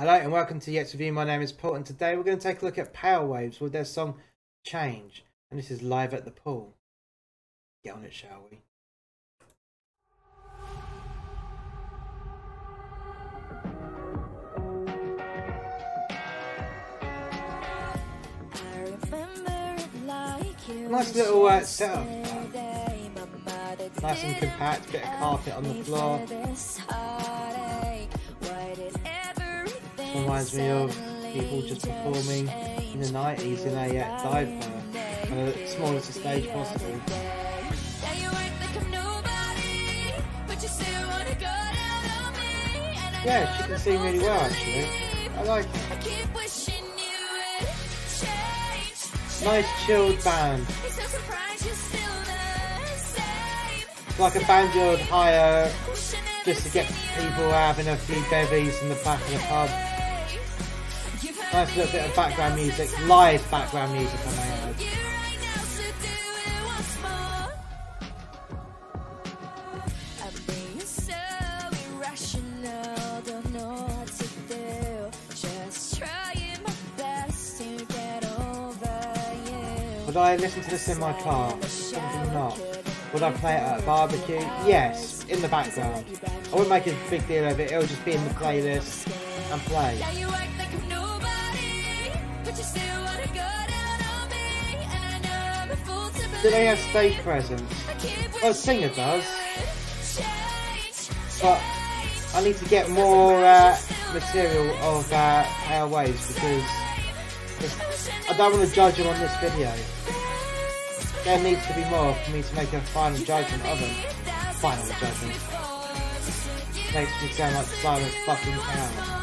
Hello and welcome to X Review. My name is Paul and today we're going to take a look at Pale Waves with their song Change. And this is live at the pool. Get on it, shall we? Nice little uh, setup. Nice and compact, bit of carpet on the floor. Reminds me of people just performing in the 90s in a uh, dive bar on the smallest stage possible. Yeah, she can sing really well actually. I like it. Nice chilled band. Like a band you would hire just to get people having a few bevies in the back of the pub. Nice little bit of background music, live background music on my head. Would I listen to this in my car? Probably not. Would I play it at a barbecue? Yes, in the background. I wouldn't make a big deal of it, it'll just be in the playlist and play. Do they have stage presence? Well, singer does. But I need to get more uh, material of uh, Pale Waves because I don't want to judge them on this video. There needs to be more for me to make a final judgment of them. Final judgment. Makes me sound like Simon fucking Cowell.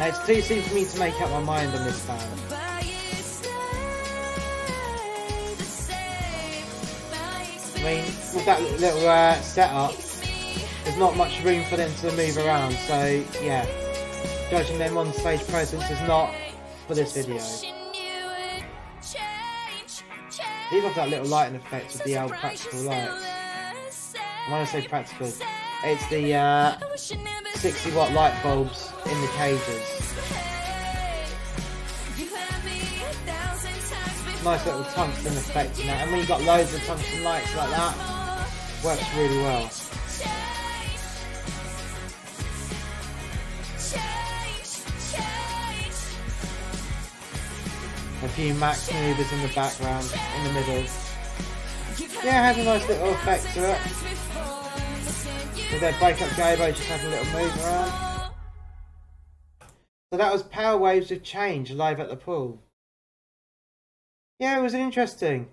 it's too soon for me to make up my mind on this band. I mean, with that little uh, setup, there's not much room for them to move around, so yeah, judging them on stage presence is not for this video. He got that little lighting effect with the old practical lights. When I say practical, it's the uh, 60 watt light bulbs in the cages. Nice little tungsten effect in that, and when you've got loads of tungsten lights like that, works really well. Few max movers in the background, in the middle. Yeah, it has a nice little effect to it. With their breakup Gabo just having a little move around. So that was Pale Waves of Change live at the pool. Yeah, it was interesting.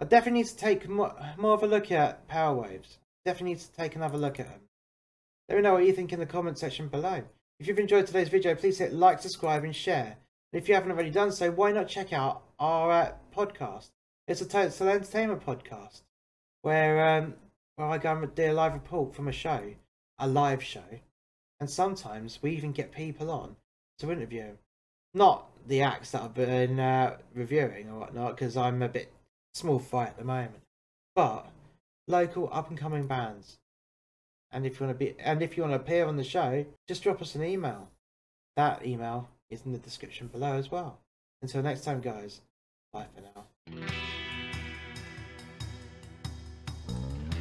I definitely need to take more, more of a look at Pale Waves. Definitely need to take another look at them. Let me know what you think in the comment section below. If you've enjoyed today's video, please hit like, subscribe and share. If you haven't already done so, why not check out our uh, podcast? It's a total entertainment podcast where um, where I go and do a live report from a show, a live show, and sometimes we even get people on to interview. Not the acts that I've been uh, reviewing or whatnot, because I'm a bit small fry at the moment, but local up and coming bands. And if you want to be, and if you want to appear on the show, just drop us an email. That email is in the description below as well. Until next time, guys. Bye for now.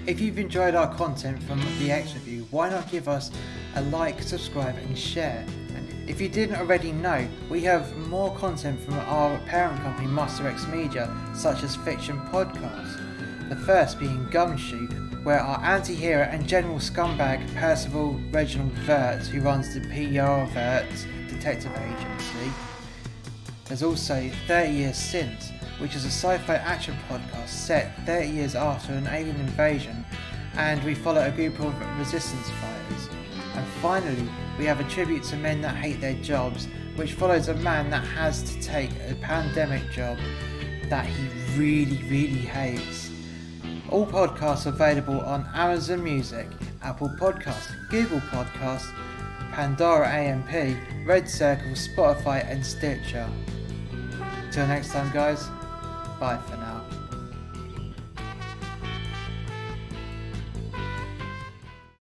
If you've enjoyed our content from the X Review, why not give us a like, subscribe and share. And if you didn't already know, we have more content from our parent company Muster X Media, such as fiction podcasts. The first being Gumshoe, where our anti-hero and general scumbag Percival Reginald Vert, who runs the PR Vert Detective Agency. There's also 30 Years Since, which is a sci-fi action podcast set 30 years after an alien invasion, and we follow a group of resistance fighters. And finally, we have a tribute to men that hate their jobs, which follows a man that has to take a pandemic job that he really, really hates. All podcasts available on Amazon Music, Apple Podcasts, Google Podcasts, Pandora AMP, Red Circle, Spotify, and Stitcher. Till next time, guys. Bye for now.